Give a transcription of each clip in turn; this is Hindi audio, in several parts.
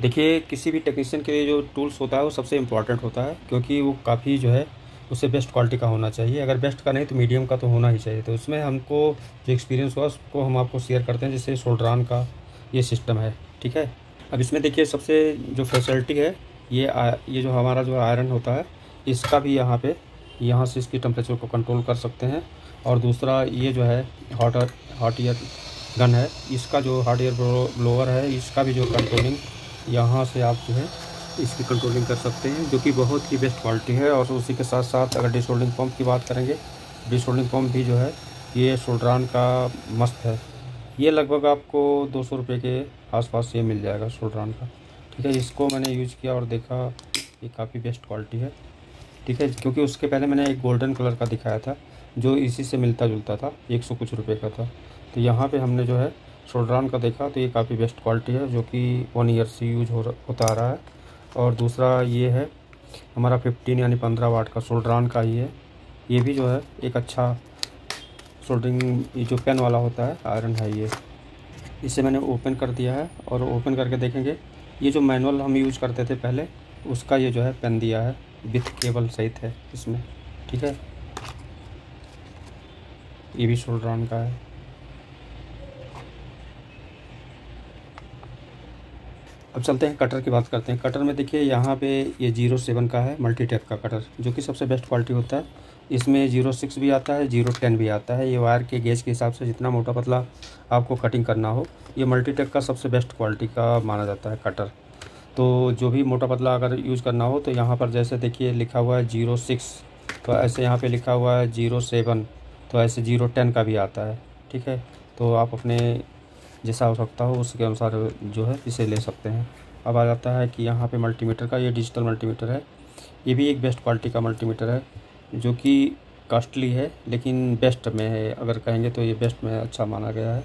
देखिए किसी भी टेक्नीशियन के लिए जो टूल्स होता है वो सबसे इंपॉर्टेंट होता है क्योंकि वो काफ़ी जो है उससे बेस्ट क्वालिटी का होना चाहिए। अगर बेस्ट का नहीं तो मीडियम का तो होना ही चाहिए। तो उसमें हमको जो एक्सपीरियंस हुआ उसको हम आपको शेयर करते हैं जैसे सोल्ड्रान का ये सिस्टम है। ठीक है? अब इसमें देखिए सबसे जो फैसिलिटी है ये आ, ये जो हमारा जो आयरन होता है इसका भी यहाँ पे यहाँ से इसकी टेम्परेचर को कंट्रोल कर सकते हैं। और दूसरा ये जो है हॉट हॉट ईयर गन है इसका जो हॉट ईयर ब्लोअर है इसका भी जो कंट्रोलिंग यहाँ से आप जो है इसकी कंट्रोलिंग कर सकते हैं, जो कि बहुत ही बेस्ट क्वालिटी है। और उसी के साथ साथ अगर डिसोल्डिंग पम्प की बात करेंगे डिसोल्डिंग पम्प भी जो है, ये सोल्ड्रान का मस्त है। ये लगभग आपको दो सौ रुपये के आसपास ये मिल जाएगा सोल्ड्रान का। ठीक है, इसको मैंने यूज़ किया और देखा, ये काफ़ी बेस्ट क्वालिटी है। ठीक है, क्योंकि उसके पहले मैंने एक गोल्डन कलर का दिखाया था, जो इसी से मिलता जुलता था, एक सौ कुछ रुपये का था। तो यहाँ पे हमने जो है सोल्ड्रान का देखा तो ये काफ़ी बेस्ट क्वालिटी है, जो कि वन ईयर से यूज़ हो होता आ रहा है। और दूसरा ये है, हमारा फिफ्टीन यानी पंद्रह वाट का सोल्ड्रान का ही है ये भी जो है, एक अच्छा सोल्डरिंग जो पेन वाला होता है आयरन है ये। इसे मैंने ओपन कर दिया है और ओपन करके देखेंगे, ये जो मैनुअल हम यूज़ करते थे पहले, उसका ये जो है पेन दिया है विथ केबल सहित है इसमें, ठीक है? ये भी सोल्ड्रान का है। अब चलते हैं कटर की बात करते हैं। कटर में देखिए, यहाँ पे ये ज़ीरो सेवन का है मल्टी टेप का कटर जो कि सबसे बेस्ट क्वालिटी होता है। इसमें ज़ीरो सिक्स भी आता है ज़ीरो टेन भी आता है। ये वायर के गेज के हिसाब से जितना मोटा पतला आपको कटिंग करना हो, ये मल्टी टेप का सबसे बेस्ट क्वालिटी का माना जाता है कटर तो जो भी मोटा पतला अगर यूज़ करना हो तो यहाँ पर जैसे देखिए लिखा हुआ है ज़ीरो सिक्स तो ऐसे यहाँ पर लिखा हुआ है ज़ीरो सेवन तो ऐसे ज़ीरो टेन का भी आता है, ठीक है? तो आप अपने जैसा आवश्यकता हो, उसके अनुसार जो है इसे ले सकते हैं। अब आ जाता है कि यहाँ पे मल्टीमीटर का, ये डिजिटल मल्टीमीटर है। ये भी एक बेस्ट क्वालिटी का मल्टीमीटर है, जो कि कॉस्टली है, लेकिन बेस्ट में है। अगर कहेंगे तो ये बेस्ट में अच्छा माना गया है।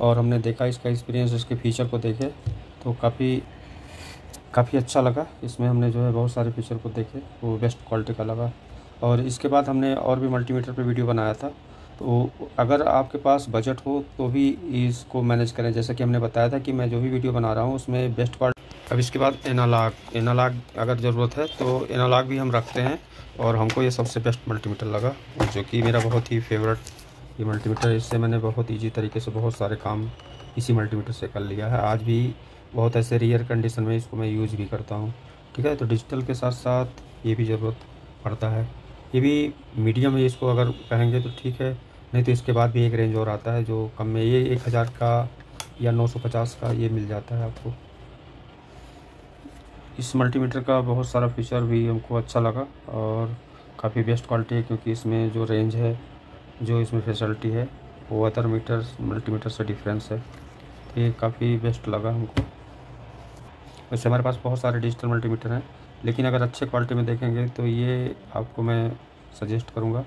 और हमने देखा इसका एक्सपीरियंस इसके फीचर को देखे तो काफ़ी काफ़ी अच्छा लगा। इसमें हमने जो है बहुत सारे फीचर को देखे, वो बेस्ट क्वालिटी का लगा। और इसके बाद हमने और भी मल्टीमीटर पे वीडियो बनाया था। तो अगर आपके पास बजट हो तो भी इसको मैनेज करें। जैसे कि हमने बताया था कि मैं जो भी वीडियो बना रहा हूँ, उसमें बेस्ट पार्ट अब इसके बाद एनालाग एनालाग अगर ज़रूरत है तो एनालाग भी हम रखते हैं और हमको ये सबसे बेस्ट मल्टीमीटर लगा, जो कि मेरा बहुत ही फेवरेट ये मल्टीमीटर इससे मैंने बहुत ईजी तरीके से बहुत सारे काम इसी मल्टीमीटर से कर लिया है। आज भी बहुत ऐसे रियर कंडीशन में इसको मैं यूज़ भी करता हूँ। ठीक है? तो डिजिटल के साथ साथ ये भी ज़रूरत पड़ता है। ये भी मीडियम है, इसको अगर कहेंगे तो ठीक है। नहीं तो इसके बाद भी एक रेंज और आता है जो कम में ये एक हज़ार का या नौ सौ पचास का ये मिल जाता है आपको। इस मल्टीमीटर का बहुत सारा फीचर भी हमको अच्छा लगा और काफ़ी बेस्ट क्वालिटी है क्योंकि इसमें जो रेंज है, जो इसमें फैसिलिटी है, वो अदर मीटर मल्टीमीटर से डिफरेंस है। तो ये काफ़ी बेस्ट लगा हमको। वैसे हमारे पास बहुत सारे डिजिटल मल्टीमीटर हैं, लेकिन अगर अच्छे क्वालिटी में देखेंगे तो ये आपको मैं सजेस्ट करूँगा।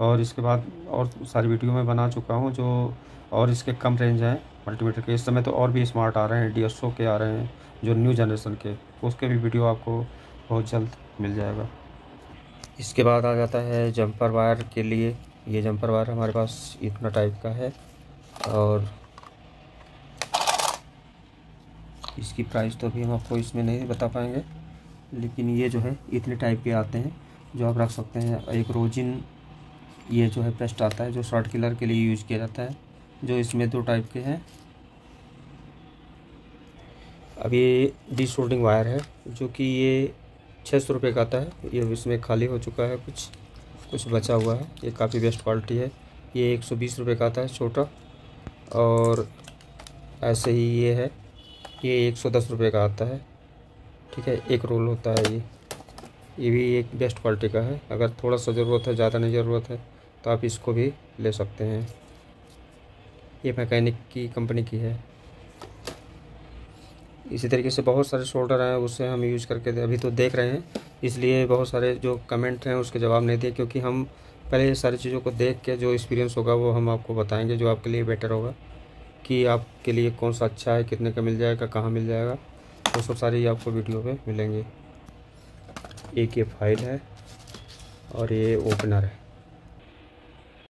और इसके बाद और सारी वीडियो में बना चुका हूँ जो और इसके कम रेंज हैं मल्टीमीटर के। इस समय तो और भी स्मार्ट आ रहे हैं डीएसओ के आ रहे हैं, जो न्यू जनरेशन के। उसके भी वीडियो आपको बहुत जल्द मिल जाएगा। इसके बाद आ जाता है जंपर वायर के लिए। ये जंपर वायर हमारे पास इतना टाइप का है और इसकी प्राइस तो अभी हम आपको इसमें नहीं बता पाएँगे, लेकिन ये जो है, इतने टाइप के आते हैं, जो आप रख सकते हैं। एक रोजिन ये जो है पेस्ट आता है, जो शॉर्ट किलर के लिए यूज़ किया जाता है, जो इसमें दो टाइप के हैं। अब ये डी शोल्डिंग वायर है, जो कि ये छः सौ रुपये का आता है। ये इसमें खाली हो चुका है, कुछ कुछ बचा हुआ है। ये काफ़ी बेस्ट क्वालिटी है। ये एक सौ बीस रुपये का आता है, छोटा। और ऐसे ही ये है, ये एक सौ दस रुपये का आता है। ठीक है, एक रोल होता है ये। ये भी एक बेस्ट क्वालिटी का है। अगर थोड़ा सा ज़रूरत है, ज़्यादा नहीं ज़रूरत है तो आप इसको भी ले सकते हैं। ये मैकेनिक की कंपनी की है। इसी तरीके से बहुत सारे शोल्डर हैं उससे हम यूज़ करके अभी तो देख रहे हैं। इसलिए बहुत सारे जो कमेंट हैं, उसके जवाब नहीं दिए, क्योंकि हम पहले ये सारी चीज़ों को देख के जो एक्सपीरियंस होगा, वो हम आपको बताएँगे, जो आपके लिए बेटर होगा। कि आपके लिए कौन सा अच्छा है, कितने का मिल जाएगा, कहाँ मिल जाएगा, वो सब सारी आपको वीडियो पे मिलेंगे। एक ये फ़ाइल है और ये ओपनर है।